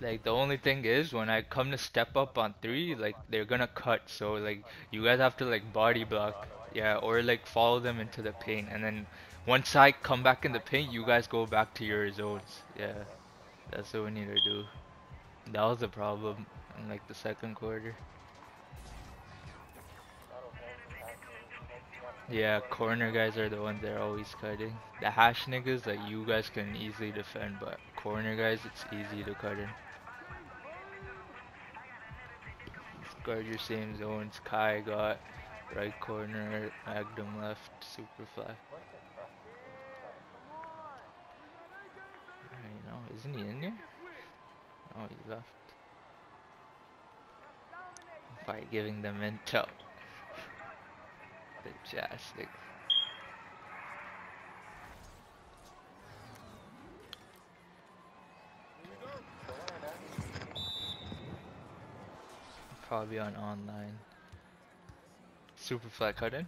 Like the only thing is when I come to step up on three, like they're gonna cut. So like you guys have to like body block, yeah, or like follow them into the paint, and then once I come back in the paint, you guys go back to your zones. Yeah, that's what we need to do. That was the problem in like the second quarter. Yeah, corner guys are the ones that are always cutting. The hash niggas, like you guys can easily defend, but corner guys, it's easy to cut in. Guard your same zones. Kai got right corner, Magnum left, Superfly. I know, isn't he in there? Oh, he left. By giving them intel. Fantastic. Probably on online. Super flat cut in.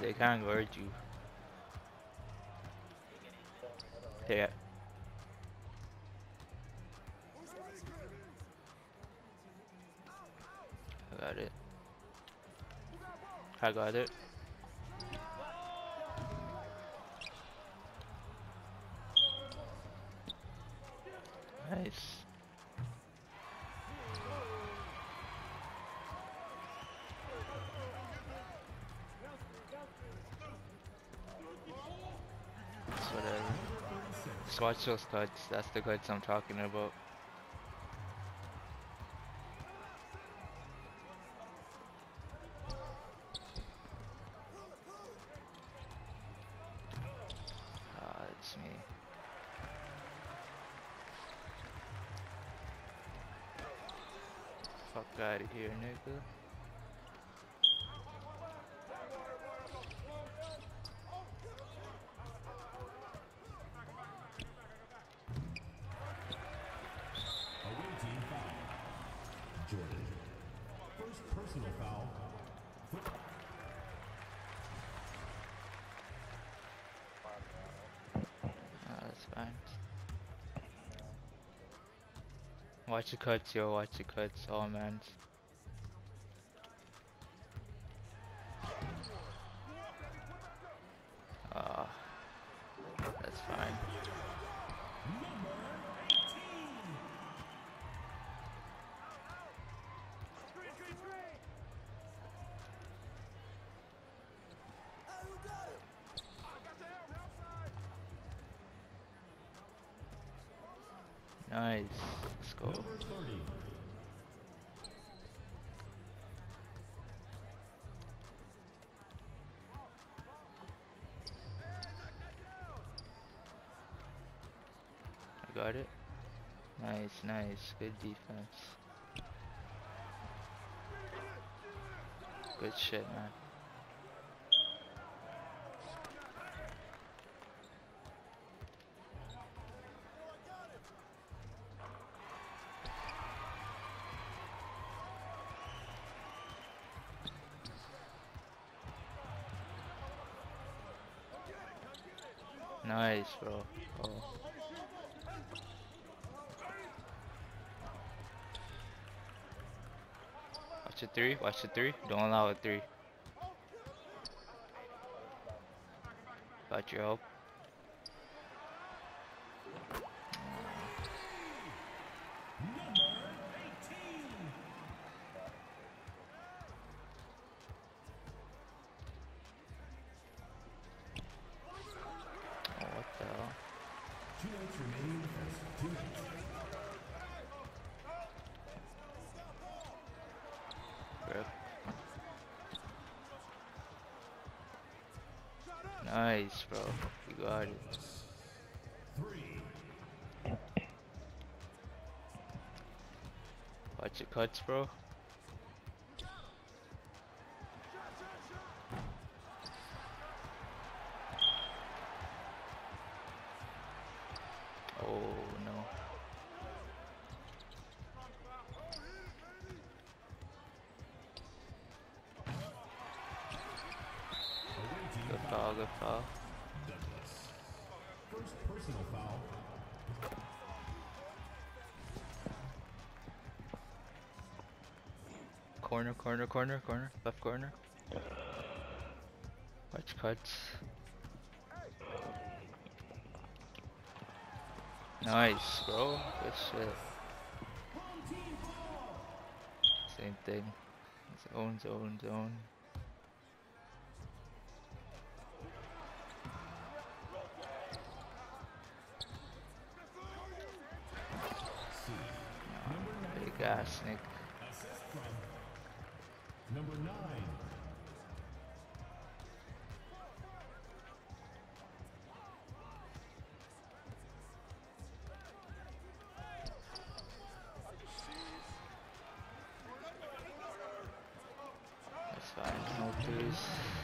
They can't guard you. Yeah. I got it. I got it. Watch those cuts. That's the cuts I'm talking about. Ah, it's me. Fuck out of here, nigga. Watch the cuts, yo. Watch the cuts. All mans. Got it. Nice, nice. Good defense. Good shit, man. Nice, bro. Oh. Watch the three. Watch the three. Don't allow a three. Got your help. Oh, what the hell? Two minutes remaining in the first. Two minutes. Rip. Bro. You got it. Three. Watch the cuts, bro. Oh no. Good foul, good foul. Douglas. personal foul. Corner, corner, corner, corner, left corner. Watch cuts. Nice, bro. Good shit. Same thing. Zone, zone, zone. Ass. Number nine. That's fine. No twos.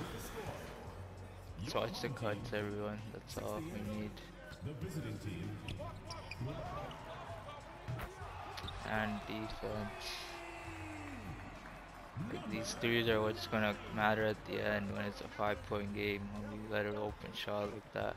With the score. Uh, so watch the cuts, everyone. That's all we need. The visiting team. And defense. Like these threes are what's gonna matter at the end when it's a five point game when we let an open shot like that.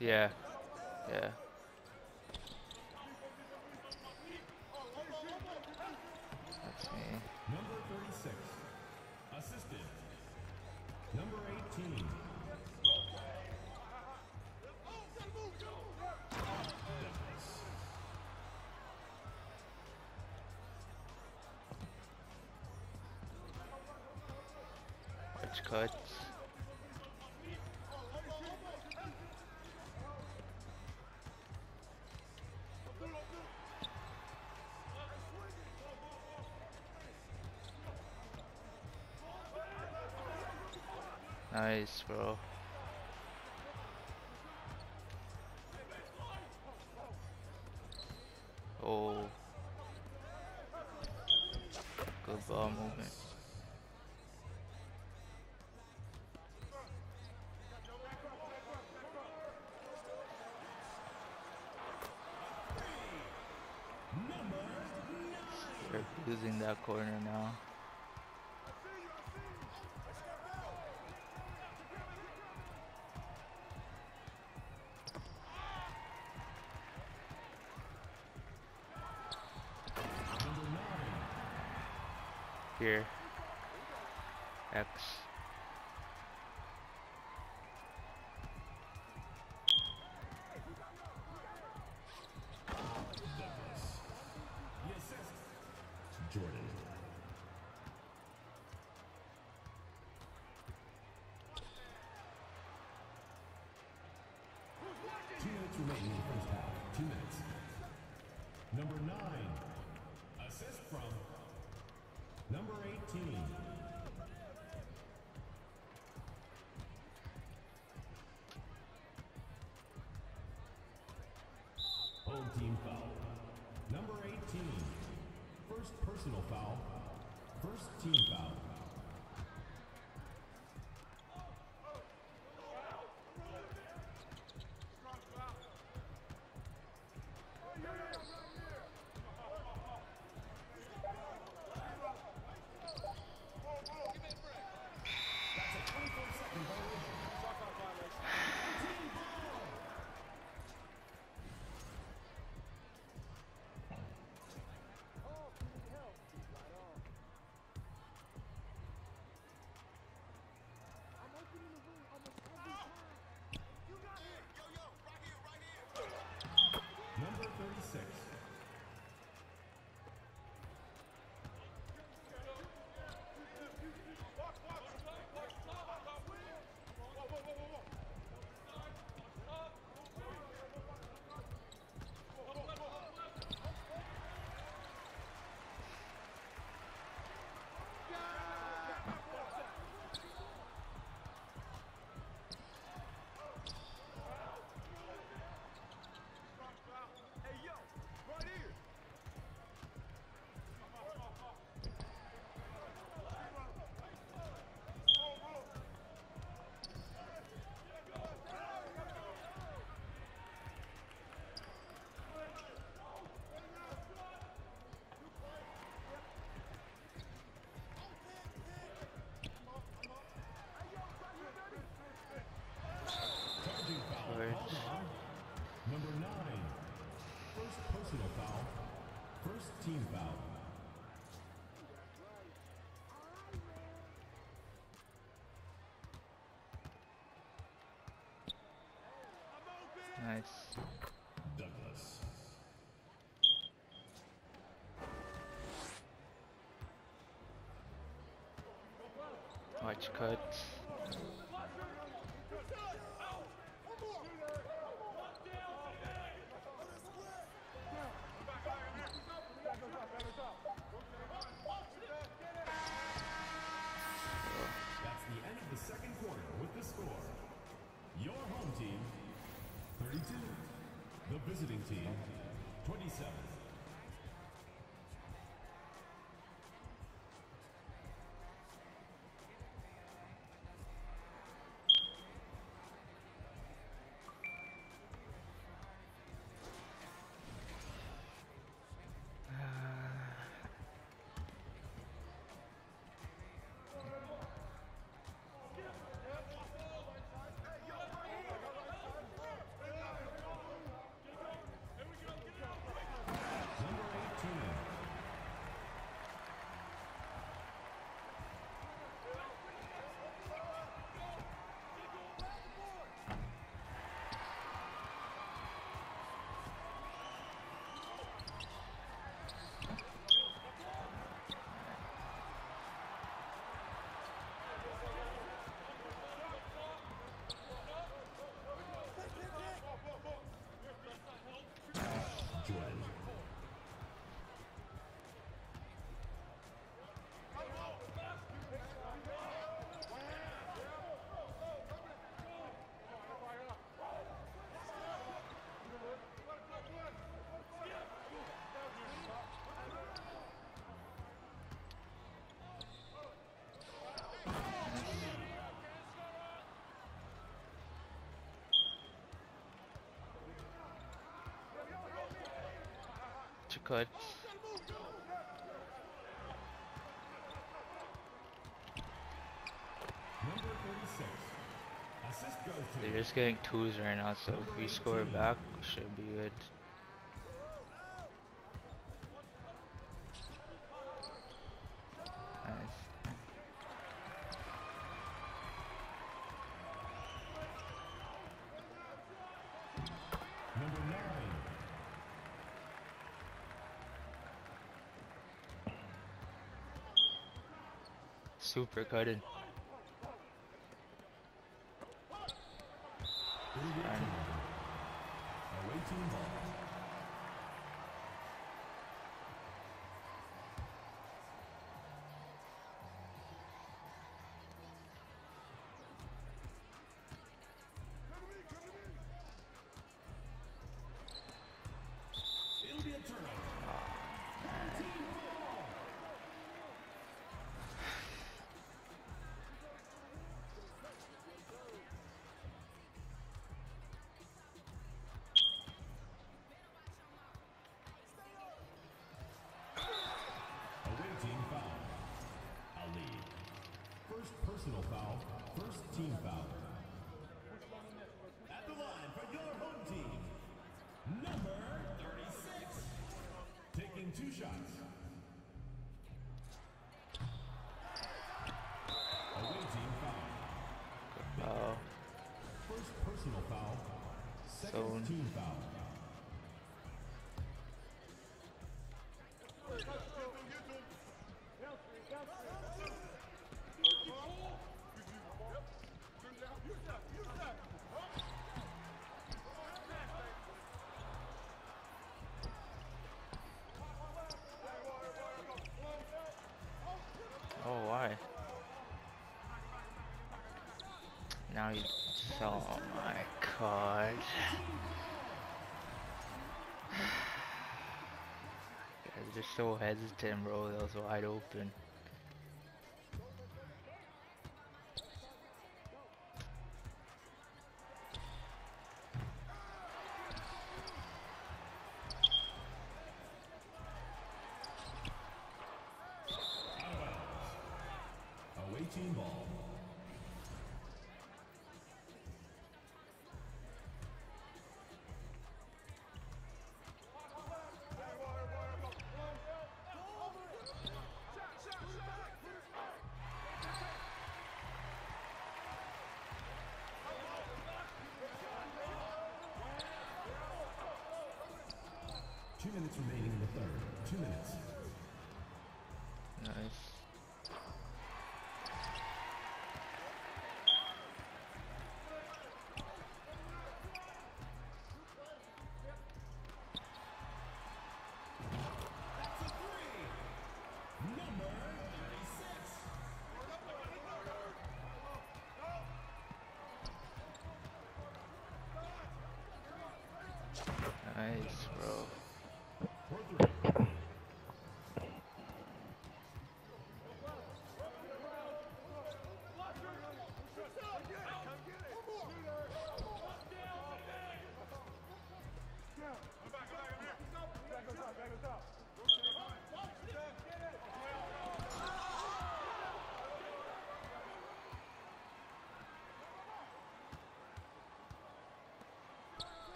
Yeah. Yeah. That's me. Number 36. Assisted. Number 18. Douglas. Watch cuts. Nice, bro. Oh. Good ball movement. They're using that corner now. Personal foul. First team foul. Nice. Douglas. Watch cuts. That's the end of the second quarter with the score. Your home team, 32. The visiting team, 27. To cuts. Number 36. Assist goes to They're just getting twos right now, so if we score back, should be good. Nice. number 9. Super cutted. It'll foul, first team foul. At the line for your home team, number 36. Taking two shots. Now you. Oh my god. Guys are so hesitant, bro. That was wide open. Two minutes remaining in the third. Two minutes. Nice. Nice, bro.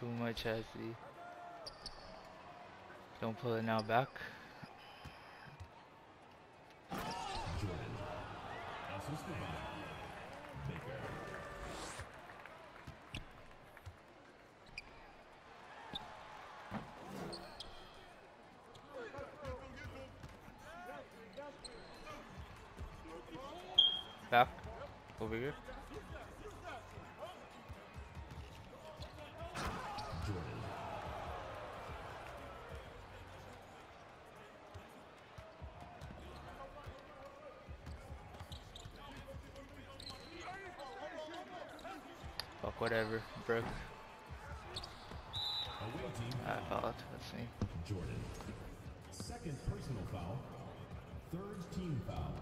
Too much SE. Don't pull it now back. Back. Over here. Whatever. Broke. I fouled. That's me. Jordan. Second personal foul. Third team foul.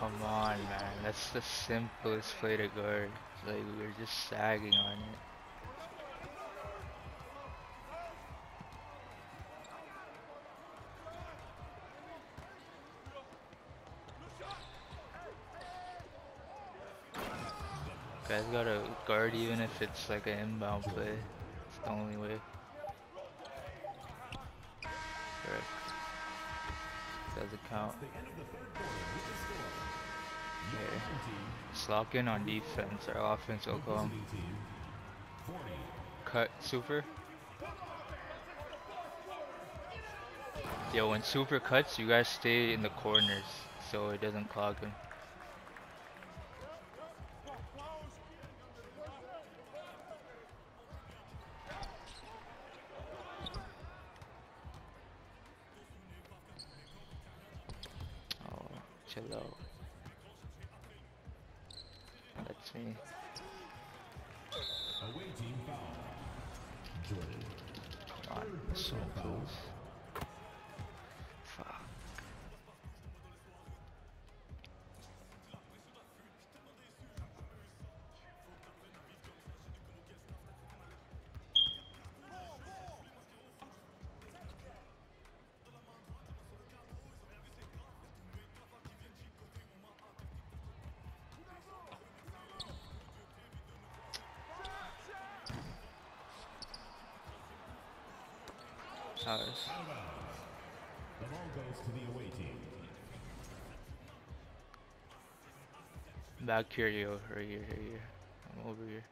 Come on, man. That's the simplest play to guard. Like we were just sagging on it. Guys gotta guard even if it's like an inbound play. It's the only way. Correct. Count. Score. Your Yeah. home Just lock in on defense. Our offense will come. visiting team, 40. Cut super. Yo, when super cuts, you guys stay in the corners so it doesn't clog him. Out. That's me. Away team foul. Jordan. Come so close. The ball goes to the away team. Back here, yo. Right here, right here. I'm over here.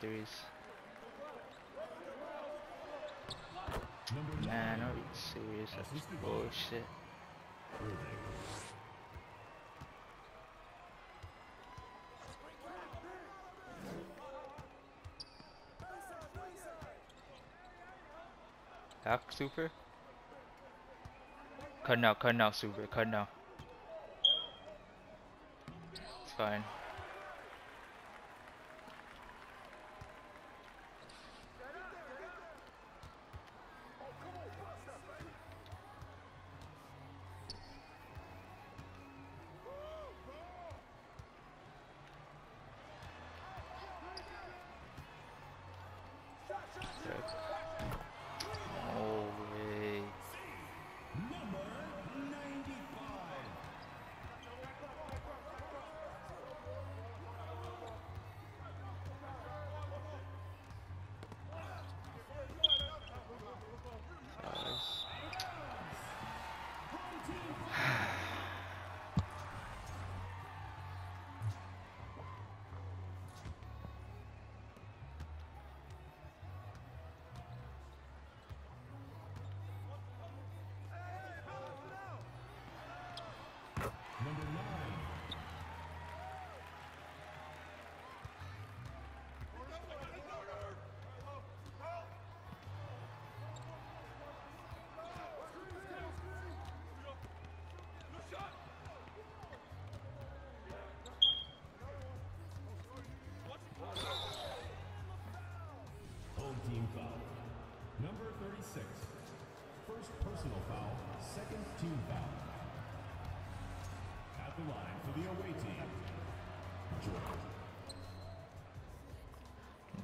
No Man, 9, are you serious? That's bullshit. Back super. Cut now, cut now, super, cut now. It's fine. Number 9.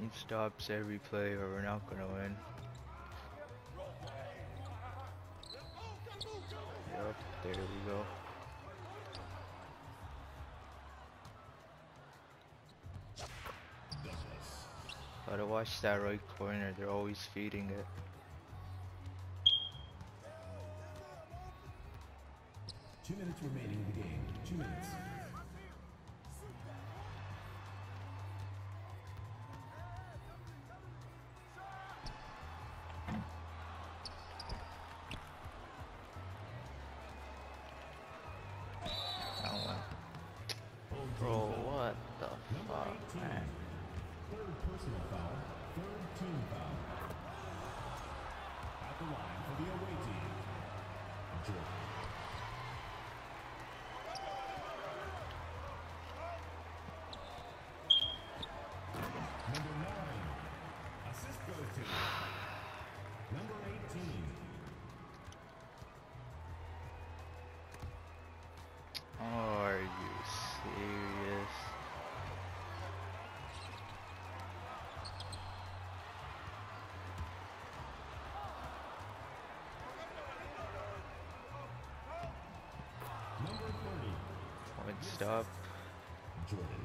He stops every play or we're not gonna win. Yep, there we go. Gotta watch that right corner, they're always feeding it. Two minutes remaining in the game. Two minutes. That Number 30. Point stop. Jordan.